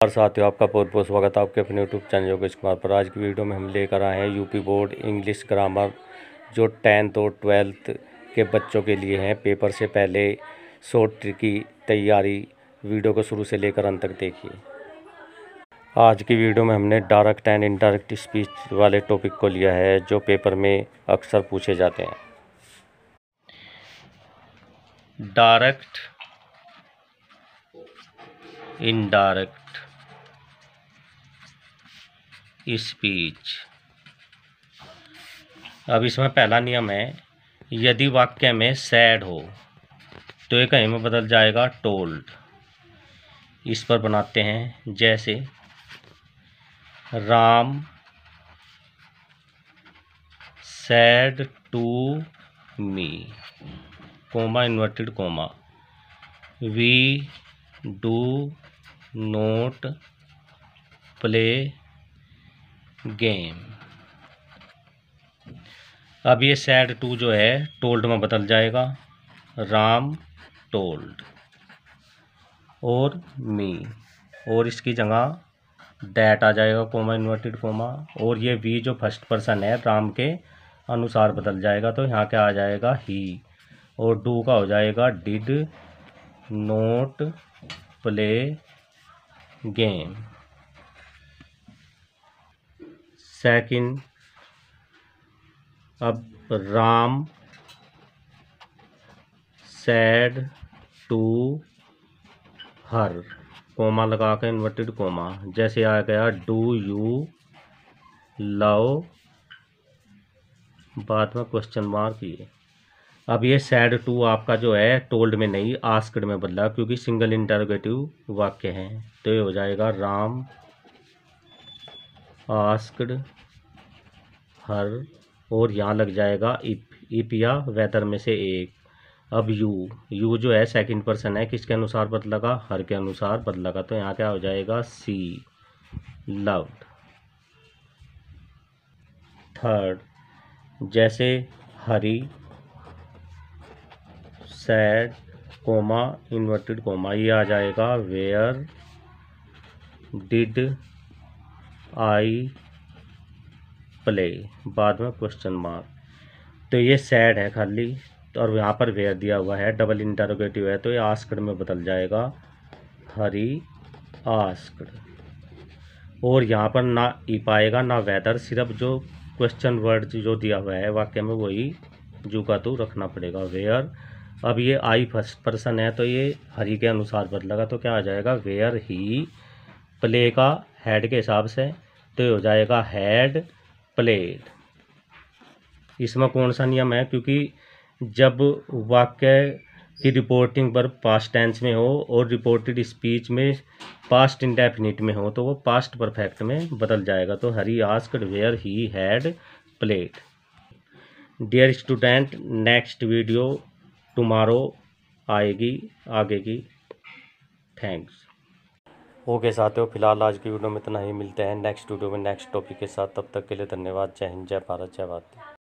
और साथियों, आपका बहुत बहुत स्वागत है आपके अपने यूट्यूब चैनल योगेश कुमार पर। आज की वीडियो में हम लेकर आए हैं यूपी बोर्ड इंग्लिश ग्रामर जो टेंथ और ट्वेल्थ के बच्चों के लिए हैं। पेपर से पहले शॉर्ट की तैयारी वीडियो को शुरू से लेकर अंत तक देखिए। आज की वीडियो में हमने डायरेक्ट एंड इनडायरेक्ट स्पीच वाले टॉपिक को लिया है, जो पेपर में अक्सर पूछे जाते हैं। डायरेक्ट इनडायरेक्ट स्पीच अब इसमें पहला नियम है, यदि वाक्य में सैड हो तो ये कहीं में बदल जाएगा टोल्ड इस पर बनाते हैं, जैसे, Ram said to me comma inverted comma. We do not play game अब ये सैड टू जो है टोल्ड में बदल जाएगा। राम टोल्ड और मी और इसकी जगह डैट आ जाएगा कोमा इन्वर्टेड कोमा और ये वी जो फ़र्स्ट पर्सन है, राम के अनुसार बदल जाएगा तो यहाँ क्या आ जाएगा? ही और डू का हो जाएगा did not play game second. अब Ram. Said. To. Her. Comma लगा के इन्वर्टेड कोमा। जैसे आ गया, डू यू लव। बाद में क्वेश्चन मार्क ये अब ये सैड टू आपका जो है, टोल्ड में नहीं, आस्कड में बदला, क्योंकि सिंगल इंटरोगेटिव वाक्य है। तो ये हो जाएगा राम। आस्कड, हर, और यहाँ लग जाएगा इप इप या वेदर में से एक। अब यू यू जो है सेकंड पर्सन है, किसके अनुसार बदलेगा? हर के अनुसार बदलेगा। तो यहाँ क्या हो जाएगा? सी लव्ड थर्ड जैसे Hari said comma inverted comma ये आ जाएगा। Where did I play. बाद में क्वेश्चन मार्क तो ये सैड है खाली। तो और यहाँ पर वेयर दिया हुआ है। डबल इंटरोगेटिव है। तो ये आस्कड में बदल जाएगा। हरी आस्कड और यहाँ पर ना ई पाएगा, ना वेदर सिर्फ़ जो क्वेश्चन वर्ड जो दिया हुआ है, वाक्य में वही जू का तू रखना पड़ेगा। वेयर अब ये आई फ़र्स्ट पर्सन है। तो ये हरी के अनुसार बदलेगा। तो क्या आ जाएगा? वेयर ही प्ले का हेड के हिसाब से तो हो जाएगा हेड प्लेड इसमें कौन सा नियम है? क्योंकि जब वाक्य की रिपोर्टिंग पर पास्ट टेंस में हो और रिपोर्टेड स्पीच में पास्ट इंडेफिनिट में हो तो वो पास्ट परफेक्ट में बदल जाएगा. तो Hari asked where he had played dear student next video tomorrow आएगी, आगे की. थैंक्स ओके हो फ़िलहाल आज की वीडियो में इतना ही। मिलते हैं नेक्स्ट वीडियो में नेक्स्ट टॉपिक के साथ। तब तक के लिए धन्यवाद। जय हिंद, जय भारत जय भारत।